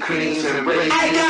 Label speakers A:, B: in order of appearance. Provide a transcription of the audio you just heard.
A: I got.